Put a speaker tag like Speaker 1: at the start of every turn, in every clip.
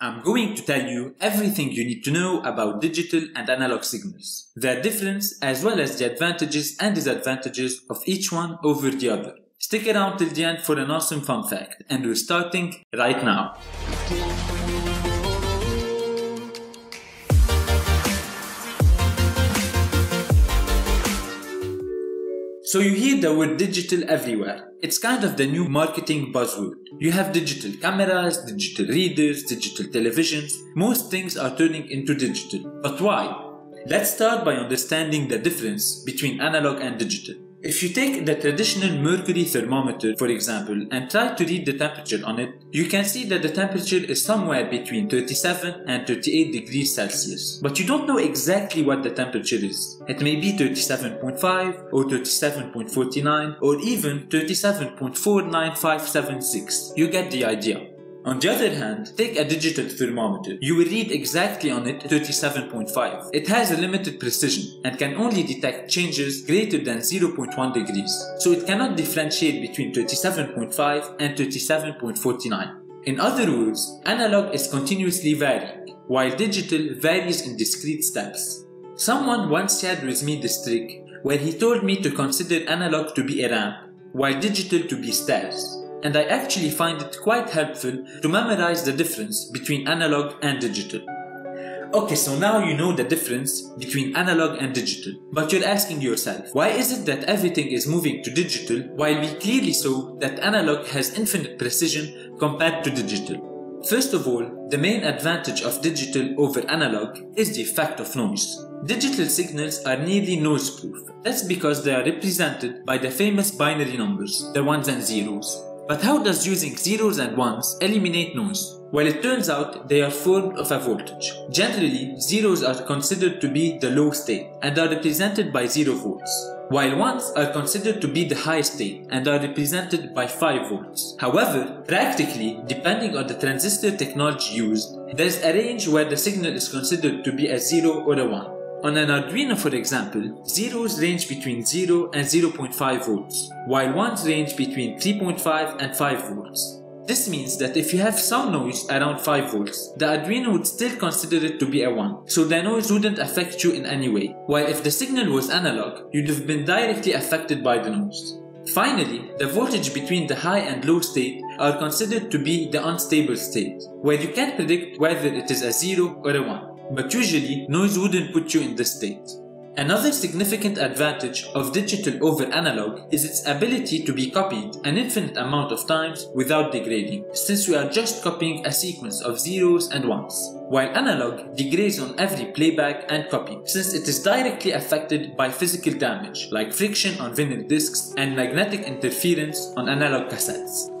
Speaker 1: I'm going to tell you everything you need to know about digital and analog signals, their difference as well as the advantages and disadvantages of each one over the other. Stick around till the end for an awesome fun fact, and we're starting right now. So you hear the word digital everywhere. It's kind of the new marketing buzzword. You have digital cameras, digital readers, digital televisions. Most things are turning into digital. But why? Let's start by understanding the difference between analog and digital. If you take the traditional mercury thermometer, for example, and try to read the temperature on it, you can see that the temperature is somewhere between 37 and 38 degrees Celsius. But you don't know exactly what the temperature is. It may be 37.5 or 37.49 or even 37.49576. You get the idea. On the other hand, take a digital thermometer. You will read exactly on it 37.5. It has a limited precision and can only detect changes greater than 0.1 degrees, so it cannot differentiate between 37.5 and 37.49. In other words, analog is continuously varying, while digital varies in discrete steps. Someone once shared with me this trick where he told me to consider analog to be a ramp, while digital to be stairs and I actually find it quite helpful to memorize the difference between analog and digital. Okay, so now you know the difference between analog and digital. But you're asking yourself, why is it that everything is moving to digital while we clearly saw that analog has infinite precision compared to digital? First of all, the main advantage of digital over analog is the effect of noise. Digital signals are nearly noise-proof. That's because they are represented by the famous binary numbers, the ones and zeros. But how does using zeros and ones eliminate noise? Well, it turns out they are formed of a voltage. Generally, zeros are considered to be the low state and are represented by 0 volts, while ones are considered to be the high state and are represented by 5 volts. However, practically, depending on the transistor technology used, there's a range where the signal is considered to be a 0 or a 1. On an Arduino for example, zeros range between 0 and 0.5 volts, while ones range between 3.5 and 5 volts. This means that if you have some noise around 5 volts, the Arduino would still consider it to be a 1, so the noise wouldn't affect you in any way, while if the signal was analog, you'd have been directly affected by the noise. Finally, the voltage between the high and low state are considered to be the unstable state, where you can't predict whether it is a 0 or a 1 but usually noise wouldn't put you in this state. Another significant advantage of digital over analog is its ability to be copied an infinite amount of times without degrading, since we are just copying a sequence of zeros and ones, while analog degrades on every playback and copy, since it is directly affected by physical damage like friction on vinyl discs and magnetic interference on analog cassettes.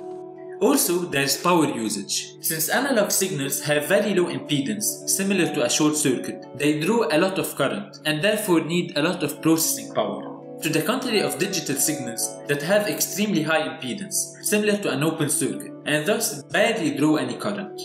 Speaker 1: Also, there's power usage. Since analog signals have very low impedance, similar to a short circuit, they draw a lot of current and therefore need a lot of processing power. To the contrary of digital signals that have extremely high impedance, similar to an open circuit, and thus barely draw any current.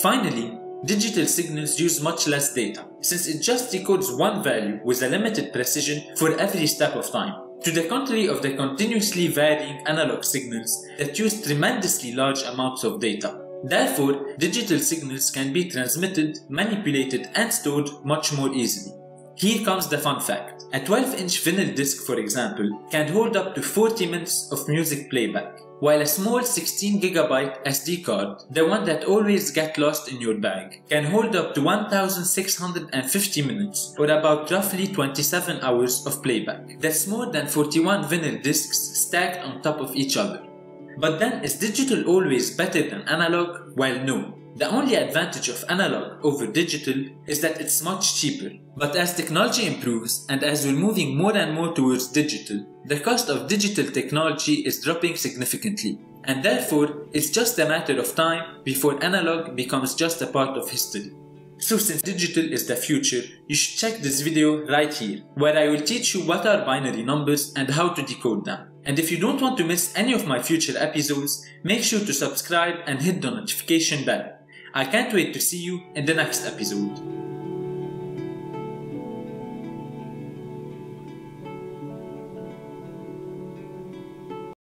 Speaker 1: Finally, digital signals use much less data, since it just decodes one value with a limited precision for every step of time to the contrary of the continuously varying analog signals that use tremendously large amounts of data. Therefore, digital signals can be transmitted, manipulated and stored much more easily. Here comes the fun fact. A 12-inch vinyl disc, for example, can hold up to 40 minutes of music playback, while a small 16GB SD card, the one that always gets lost in your bag, can hold up to 1650 minutes, or about roughly 27 hours of playback. That's more than 41 vinyl discs stacked on top of each other. But then, is digital always better than analog? Well, no. The only advantage of analog over digital is that it's much cheaper. But as technology improves and as we're moving more and more towards digital, the cost of digital technology is dropping significantly. And therefore, it's just a matter of time before analog becomes just a part of history. So since digital is the future, you should check this video right here, where I will teach you what are binary numbers and how to decode them. And if you don't want to miss any of my future episodes, make sure to subscribe and hit the notification bell. I can't wait to see you in the next episode.